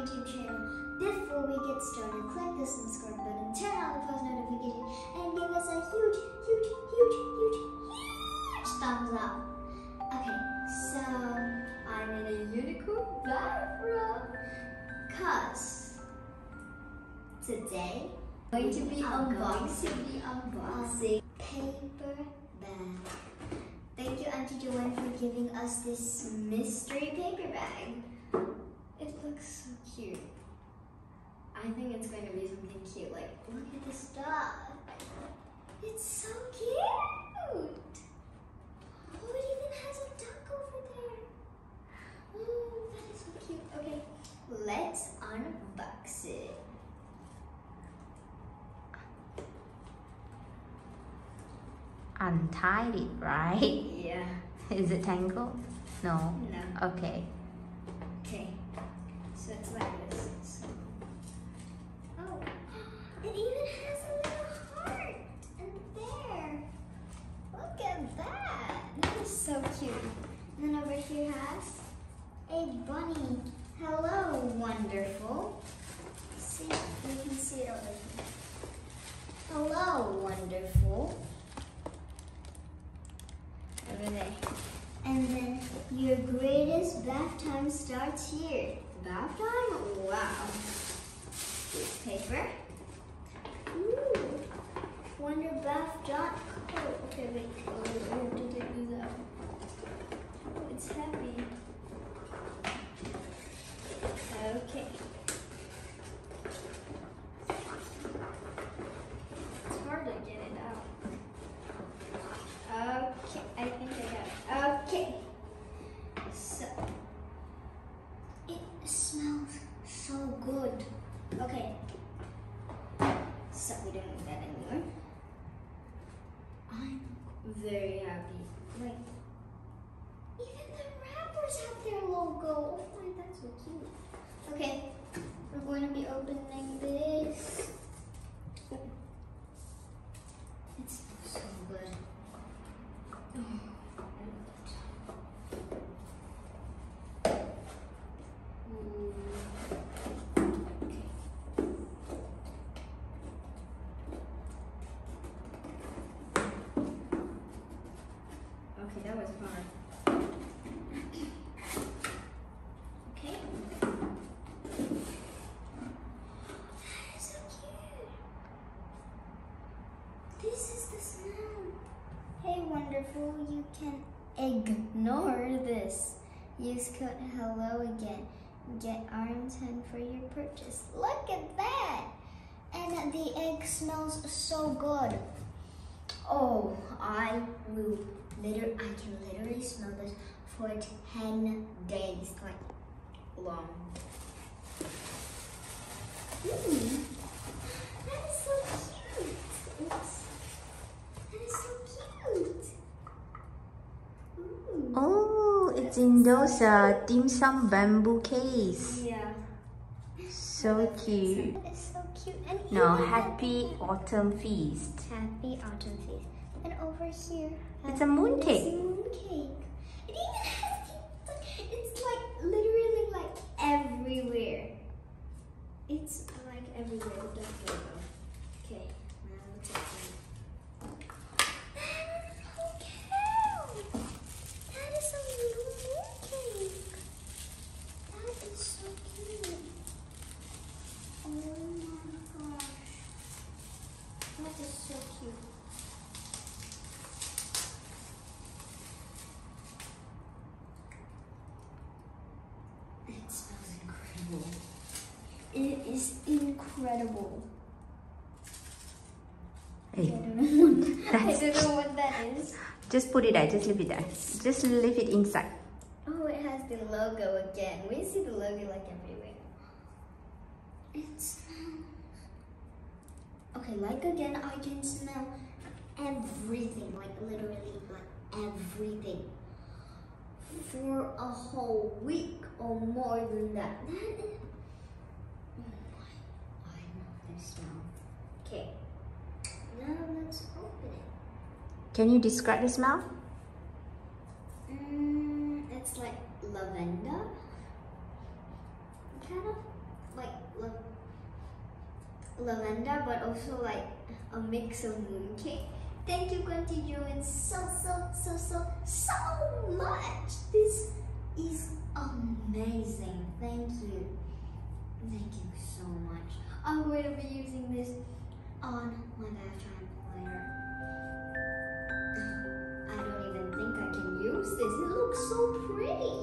YouTube channel. Before we get started, click the subscribe button, turn on the post notification, and give us a huge, huge, huge, huge, huge thumbs up. Okay, so I'm in a unicorn bathroom, cause today I'm going to be unboxing, unboxing paper bag. Thank you, Auntie Joanne, for giving us this mystery paper bag. It looks so cute. I think it's going to be something cute. Like, look at this stuff. It's so cute. Oh, it even has a duck over there. Oh, that is so cute. Okay, let's unbox it. Untied it, right? Yeah. Is it tangled? No. No. Okay. Okay. So it's like Here has a bunny. Hello, wonderful. See, you can see it over here. Hello, wonderful. Over there. And then your greatest bath time starts here. Bath time? Wow. Paper. Ooh. Wonder bath dot co. Okay, wait. Oh, I have to out. Oh, it's heavy. Okay. It's hard to get it out. Okay, I think I got it. Okay. So, it smells so good. Okay. So, we don't need that anymore. I'm very happy. The wrappers have their logo. Oh my, that's so cute. Okay, we're going to be opening this. It smells so good. Okay, that was hard. Okay. That is so cute. This is the smell. You can ignore this. Use code hello again. Get orange 10 for your purchase. Look at that! And the egg smells so good. Oh, I will literally, I can literally smell this for 10 days, like long. Hmm. Ooh, that is so cute. Oops. That is so cute. Ooh. Oh, it's in those uh, dim sum bamboo case. Yeah. So cute. Is so cute. And No, happy autumn feast. Happy autumn feast. And over here, It's a moon cake. Moon cake. It even has. It's like literally like everywhere. It's like everywhere. with that logo. Okay, now let's open it. Holy cow! That is a little moon cake. That is so cute. Oh my gosh. That is so cute. It smells incredible. It is incredible. I Hey, don't know what, I don't know what that is. just put it there. Just leave it there. Just leave it inside. Oh, it has the logo again. We see the logo like everywhere. It smells. Okay, like again, I can smell everything, like literally, like everything. For a whole week or more than that. That is. Oh I love this smell. Okay, now let's open it. Can you describe the smell? Mm, it's like lavender. Kind of lavender but also like a mix of mooncake. Thank you Grunty Joan so so so so so much. This is amazing. Thank you. Thank you so much. I'm going to be using this on my bathroom later. I don't even think I can use this. It looks so pretty.